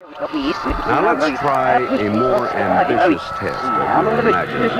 Now let's try a more ambitious test of your imagination.